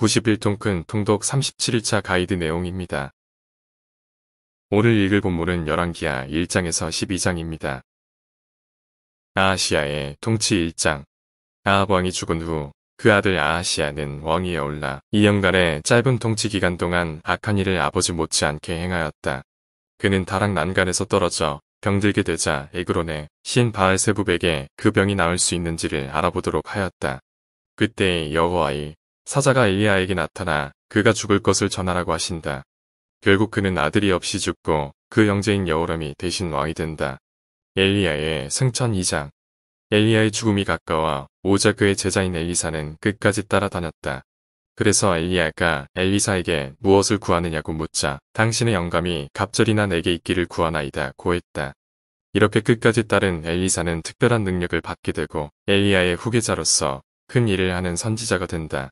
91통큰 통독 37일차 가이드 내용입니다. 오늘 읽을 본문은 열왕기하 1장에서 12장입니다. 아하시아의 통치 1장 아합 왕이 죽은 후 그 아들 아하시아는 왕위에 올라 2년간의 짧은 통치 기간 동안 악한 일을 아버지 못지않게 행하였다. 그는 다락 난간에서 떨어져 병들게 되자 에그론의 신 바알세부백에 그 병이 나을 수 있는지를 알아보도록 하였다. 그때 여호와의 사자가 엘리야에게 나타나 그가 죽을 것을 전하라고 하신다. 결국 그는 아들이 없이 죽고 그 영재인 여호람이 대신 왕이 된다. 엘리야의 승천 2장 엘리야의 죽음이 가까워 오자 그의 제자인 엘리사는 끝까지 따라다녔다. 그래서 엘리야가 엘리사에게 무엇을 구하느냐고 묻자 당신의 영감이 갑절이나 내게 있기를 구하나이다 고했다. 이렇게 끝까지 따른 엘리사는 특별한 능력을 받게 되고 엘리야의 후계자로서 큰 일을 하는 선지자가 된다.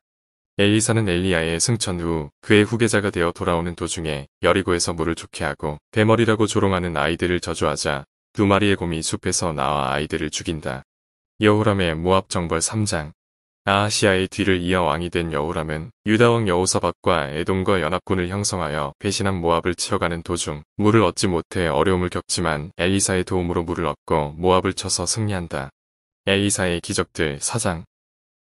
엘리사는 엘리야의 승천 후 그의 후계자가 되어 돌아오는 도중에 여리고에서 물을 좋게 하고 대머리라고 조롱하는 아이들을 저주하자 두 마리의 곰이 숲에서 나와 아이들을 죽인다. 여호람의 모압 정벌 3장 아하시아의 뒤를 이어 왕이 된 여호람은 유다왕 여호사박과 에돔과 연합군을 형성하여 배신한 모압을 치러가는 도중 물을 얻지 못해 어려움을 겪지만 엘리사의 도움으로 물을 얻고 모압을 쳐서 승리한다. 엘리사의 기적들 4장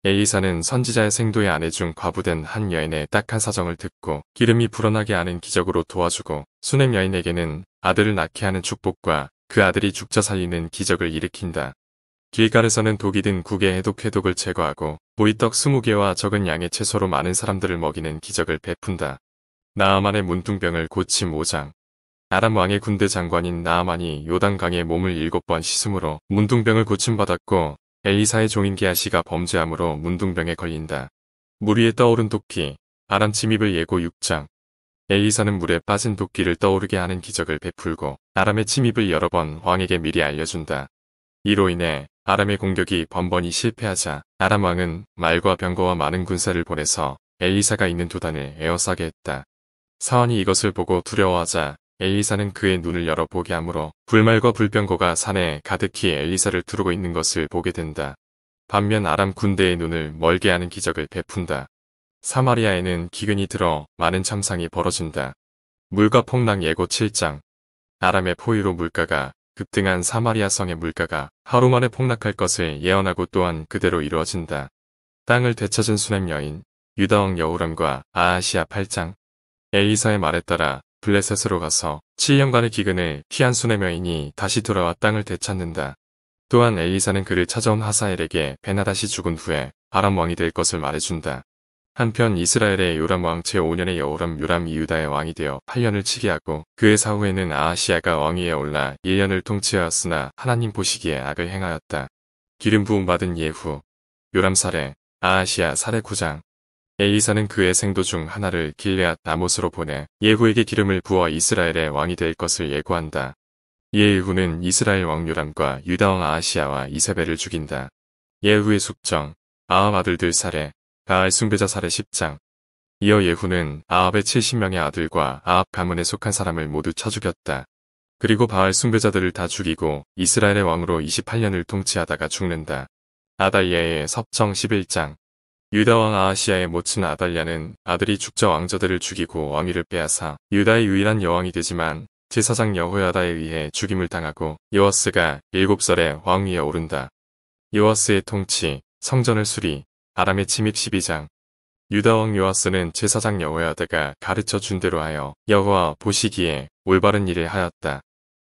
엘리사는 선지자의 생도의 아내 중 과부된 한 여인의 딱한 사정을 듣고 기름이 불어나게 하는 기적으로 도와주고 수냄 여인에게는 아들을 낳게 하는 축복과 그 아들이 죽자 살리는 기적을 일으킨다. 길갈에서는 독이 든 국의 해독 해독을 제거하고 보이떡 20개와 적은 양의 채소로 많은 사람들을 먹이는 기적을 베푼다. 나아만의 문둥병을 고침 5장 아람 왕의 군대 장관인 나아만이 요단강에 몸을 일곱 번 씻음으로 문둥병을 고침받았고 엘리사의 종인 게하시가 범죄함으로 문둥병에 걸린다. 물 위에 떠오른 도끼, 아람 침입을 예고 6장 엘리사는 물에 빠진 도끼를 떠오르게 하는 기적을 베풀고 아람의 침입을 여러 번 왕에게 미리 알려준다. 이로 인해 아람의 공격이 번번이 실패하자 아람 왕은 말과 병거와 많은 군사를 보내서 엘리사가 있는 도단을 에워싸게 했다. 사원이 이것을 보고 두려워하자 엘리사는 그의 눈을 열어보게 하므로 불말과 불병거가 산에 가득히 엘리사를 두르고 있는 것을 보게 된다. 반면 아람 군대의 눈을 멀게 하는 기적을 베푼다. 사마리아에는 기근이 들어 많은 참상이 벌어진다. 물가 폭락 예고 7장 아람의 포위로 물가가 급등한 사마리아 성의 물가가 하루 만에 폭락할 것을 예언하고 또한 그대로 이루어진다. 땅을 되찾은 수냄 여인 유다왕 여우람과 아하시아 8장 엘리사의 말에 따라 블레셋으로 가서 7년간의 기근을 피한 수냄 여인이 다시 돌아와 땅을 되찾는다. 또한 엘리사는 그를 찾아온 하사엘에게 베나다시 죽은 후에 아람 왕이 될 것을 말해준다. 한편 이스라엘의 요람 왕 제5년의 여호람 요람 이유다의 왕이 되어 8년을 치게 하고 그의 사후에는 아하시아가 왕위에 올라 1년을 통치하였으나 하나님 보시기에 악을 행하였다. 기름 부음 받은 예후 요람 사례 아하시아 사례 9장 엘리사는 그의 생도 중 하나를 길레앗 나못으로 보내 예후에게 기름을 부어 이스라엘의 왕이 될 것을 예고한다. 예후는 이스라엘 왕 요람과 유다 왕 아하시아와 이세벨을 죽인다. 예후의 숙정 아합 아들들 사례 바알 숭배자 사례 10장 이어 예후는 아합의 70명의 아들과 아합 가문에 속한 사람을 모두 쳐 죽였다. 그리고 바알 숭배자들을 다 죽이고 이스라엘의 왕으로 28년을 통치하다가 죽는다. 아달리아의 섭정 11장 유다왕 아하시아의 모친 아달랴는 아들이 죽자 왕자들을 죽이고 왕위를 빼앗아 유다의 유일한 여왕이 되지만 제사장 여호야다에 의해 죽임을 당하고 요어스가 7살에 왕위에 오른다. 요어스의 통치, 성전을 수리, 아람의 침입 12장 유다왕 요아스는 제사장 여호야다가 가르쳐 준 대로 하여 여호와 보시기에 올바른 일을 하였다.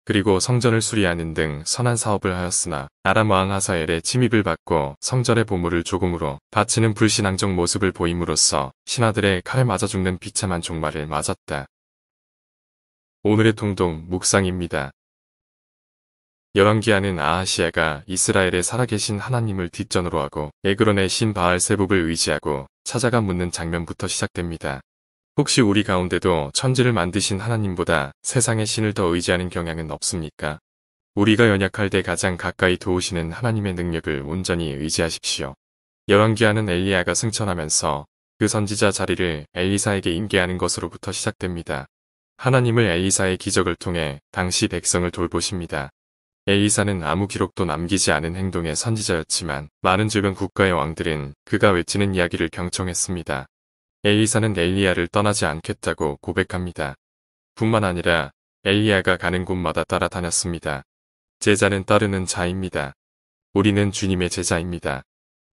그리고 성전을 수리하는 등 선한 사업을 하였으나 아람 왕 하사엘의 침입을 받고 성전의 보물을 조금으로 바치는 불신앙적 모습을 보임으로써 신하들의 칼에 맞아 죽는 비참한 종말을 맞았다. 오늘의 통동 묵상입니다. 열왕기하는 아하시아가 이스라엘에 살아계신 하나님을 뒷전으로 하고 에그론의 신 바알 세복을 의지하고 찾아가 묻는 장면부터 시작됩니다. 혹시 우리 가운데도 천지를 만드신 하나님보다 세상의 신을 더 의지하는 경향은 없습니까? 우리가 연약할 때 가장 가까이 도우시는 하나님의 능력을 온전히 의지하십시오. 열왕기하는 엘리야가 승천하면서 그 선지자 자리를 엘리사에게 임계하는 것으로부터 시작됩니다. 하나님을 엘리사의 기적을 통해 당시 백성을 돌보십니다. 엘리사는 아무 기록도 남기지 않은 행동의 선지자였지만 많은 주변 국가의 왕들은 그가 외치는 이야기를 경청했습니다. 엘리사는 엘리야를 떠나지 않겠다고 고백합니다. 뿐만 아니라 엘리야가 가는 곳마다 따라다녔습니다. 제자는 따르는 자입니다. 우리는 주님의 제자입니다.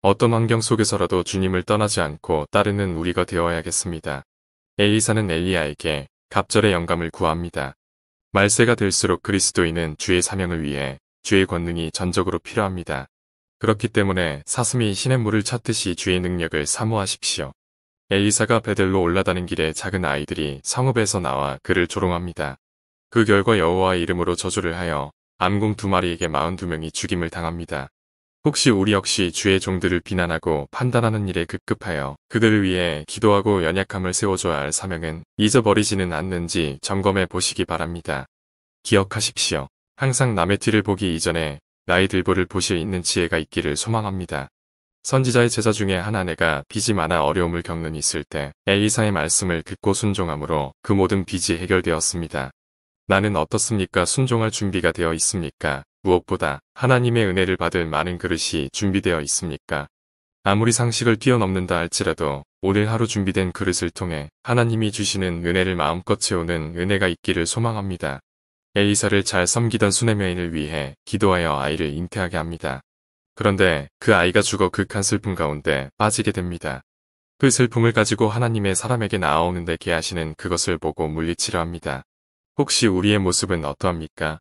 어떤 환경 속에서라도 주님을 떠나지 않고 따르는 우리가 되어야겠습니다. 엘리사는 엘리야에게 갑절의 영감을 구합니다. 말세가 될수록 그리스도인은 주의 사명을 위해 주의 권능이 전적으로 필요합니다. 그렇기 때문에 사슴이 신의 물을 찾듯이 주의 능력을 사모하십시오. 엘리사가 베델로 올라다는 길에 작은 아이들이 성읍에서 나와 그를 조롱합니다. 그 결과 여호와의 이름으로 저주를 하여 암궁 두 마리에게 42명이 죽임을 당합니다. 혹시 우리 역시 주의 종들을 비난하고 판단하는 일에 급급하여 그들을 위해 기도하고 연약함을 세워줘야 할 사명은 잊어버리지는 않는지 점검해 보시기 바랍니다. 기억하십시오. 항상 남의 뒤를 보기 이전에 나의 들보를 보실 있는 지혜가 있기를 소망합니다. 선지자의 제자 중에 한 아내가 빚이 많아 어려움을 겪는 있을 때 엘리사의 말씀을 듣고 순종함으로 그 모든 빚이 해결되었습니다. 나는 어떻습니까? 순종할 준비가 되어 있습니까? 무엇보다 하나님의 은혜를 받을 많은 그릇이 준비되어 있습니까? 아무리 상식을 뛰어넘는다 할지라도 오늘 하루 준비된 그릇을 통해 하나님이 주시는 은혜를 마음껏 채우는 은혜가 있기를 소망합니다. 엘리사를 잘 섬기던 수네명인을 위해 기도하여 아이를 잉태하게 합니다. 그런데 그 아이가 죽어 극한 슬픔 가운데 빠지게 됩니다. 그 슬픔을 가지고 하나님의 사람에게 나아오는데 개하시는 그것을 보고 물리치려 합니다. 혹시 우리의 모습은 어떠합니까?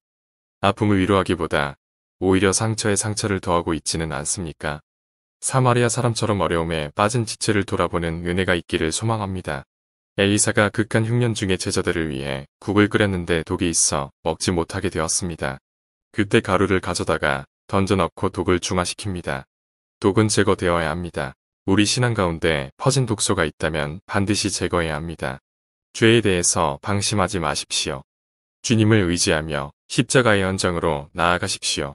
아픔을 위로하기보다 오히려 상처에 상처를 더하고 있지는 않습니까? 사마리아 사람처럼 어려움에 빠진 지체를 돌아보는 은혜가 있기를 소망합니다. 엘리사가 극한 흉년 중의 제자들을 위해 국을 끓였는데 독이 있어 먹지 못하게 되었습니다. 그때 가루를 가져다가 던져 넣고 독을 중화시킵니다. 독은 제거되어야 합니다. 우리 신앙 가운데 퍼진 독소가 있다면 반드시 제거해야 합니다. 죄에 대해서 방심하지 마십시오. 주님을 의지하며 십자가의 현장으로 나아가십시오.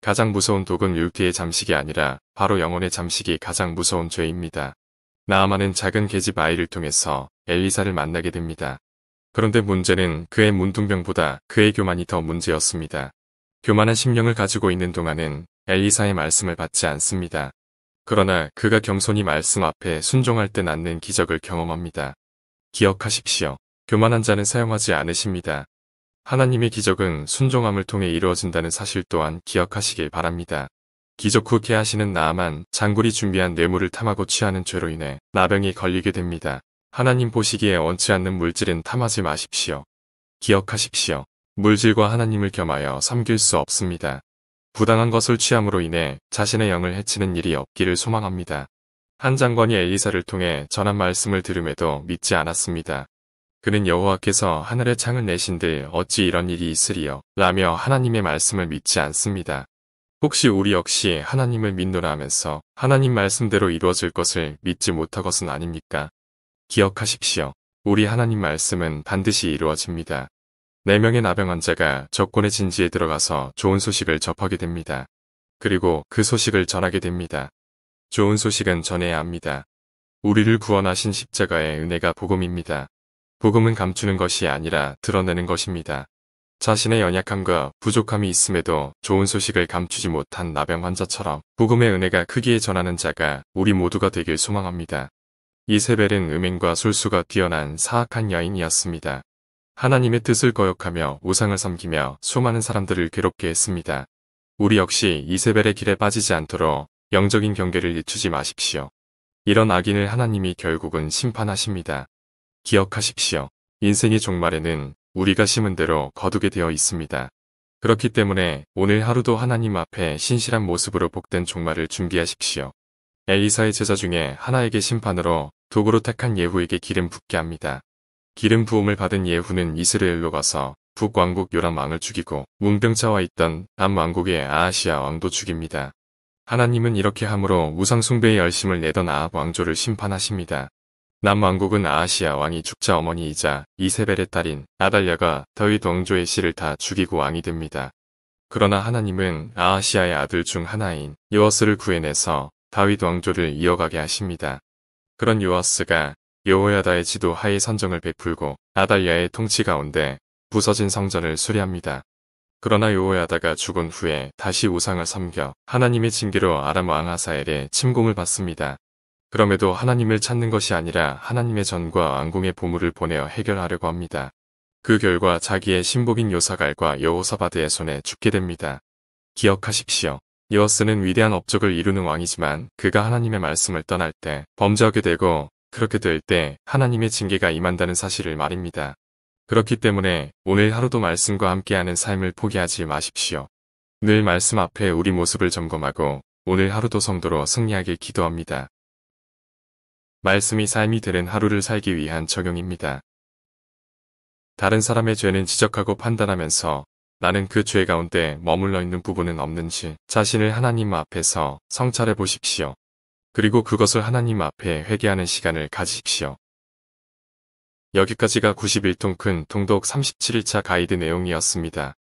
가장 무서운 독은 율피의 잠식이 아니라 바로 영혼의 잠식이 가장 무서운 죄입니다. 나아만은 작은 계집 아이를 통해서 엘리사를 만나게 됩니다. 그런데 문제는 그의 문둥병보다 그의 교만이 더 문제였습니다. 교만한 심령을 가지고 있는 동안은 엘리사의 말씀을 받지 않습니다. 그러나 그가 겸손히 말씀 앞에 순종할 때 낳는 기적을 경험합니다. 기억하십시오. 교만한 자는 사용하지 않으십니다. 하나님의 기적은 순종함을 통해 이루어진다는 사실 또한 기억하시길 바랍니다. 기적 후 개하시는 나아만 장굴이 준비한 뇌물을 탐하고 취하는 죄로 인해 나병이 걸리게 됩니다. 하나님 보시기에 원치 않는 물질은 탐하지 마십시오. 기억하십시오. 물질과 하나님을 겸하여 섬길 수 없습니다. 부당한 것을 취함으로 인해 자신의 영을 해치는 일이 없기를 소망합니다. 한 장관이 엘리사를 통해 전한 말씀을 들음에도 믿지 않았습니다. 그는 여호와께서 하늘의 창을 내신들 어찌 이런 일이 있으리요 라며 하나님의 말씀을 믿지 않습니다. 혹시 우리 역시 하나님을 믿노라 하면서 하나님 말씀대로 이루어질 것을 믿지 못하것은 아닙니까? 기억하십시오. 우리 하나님 말씀은 반드시 이루어집니다. 4명의 나병 환자가 적군의 진지에 들어가서 좋은 소식을 접하게 됩니다. 그리고 그 소식을 전하게 됩니다. 좋은 소식은 전해야 합니다. 우리를 구원하신 십자가의 은혜가 복음입니다. 복음은 감추는 것이 아니라 드러내는 것입니다. 자신의 연약함과 부족함이 있음에도 좋은 소식을 감추지 못한 나병 환자처럼 복음의 은혜가 크기에 전하는 자가 우리 모두가 되길 소망합니다. 이세벨은 음행과 술수가 뛰어난 사악한 여인이었습니다. 하나님의 뜻을 거역하며 우상을 섬기며 수많은 사람들을 괴롭게 했습니다. 우리 역시 이세벨의 길에 빠지지 않도록 영적인 경계를 늦추지 마십시오. 이런 악인을 하나님이 결국은 심판하십니다. 기억하십시오. 인생의 종말에는 우리가 심은 대로 거두게 되어 있습니다. 그렇기 때문에 오늘 하루도 하나님 앞에 신실한 모습으로 복된 종말을 준비하십시오. 엘리사의 제자 중에 하나에게 심판으로 도구로 택한 예후에게 기름 붓게 합니다. 기름 부음을 받은 예후는 이스라엘로 가서 북왕국 요람 왕을 죽이고 문병차와 있던 남 왕국의 아하시아 왕도 죽입니다. 하나님은 이렇게 함으로 우상 숭배의 열심을 내던 아합 왕조를 심판하십니다. 남 왕국은 아하시아 왕이 죽자 어머니이자 이세벨의 딸인 아달랴가 더윗 왕조의 씨를 다 죽이고 왕이 됩니다. 그러나 하나님은 아하시아의 아들 중 하나인 요어스를 구해내서 다윗 왕조를 이어가게 하십니다. 그런 요아스가 여호야다의 지도 하에 선정을 베풀고 아달랴의 통치 가운데 부서진 성전을 수리합니다. 그러나 요호야다가 죽은 후에 다시 우상을 섬겨 하나님의 징계로 아람 왕 하사엘의 침공을 받습니다. 그럼에도 하나님을 찾는 것이 아니라 하나님의 전과 왕궁의 보물을 보내어 해결하려고 합니다. 그 결과 자기의 신복인 요사갈과 여호사바드의 손에 죽게 됩니다. 기억하십시오. 여호스는 위대한 업적을 이루는 왕이지만 그가 하나님의 말씀을 떠날 때 범죄하게 되고 그렇게 될 때 하나님의 징계가 임한다는 사실을 말입니다. 그렇기 때문에 오늘 하루도 말씀과 함께하는 삶을 포기하지 마십시오. 늘 말씀 앞에 우리 모습을 점검하고 오늘 하루도 성도로 승리하길 기도합니다. 말씀이 삶이 되는 하루를 살기 위한 적용입니다. 다른 사람의 죄는 지적하고 판단하면서 나는 그 죄 가운데 머물러 있는 부분은 없는지 자신을 하나님 앞에서 성찰해 보십시오. 그리고 그것을 하나님 앞에 회개하는 시간을 가지십시오. 여기까지가 91통 큰 통독 37일차 가이드 내용이었습니다.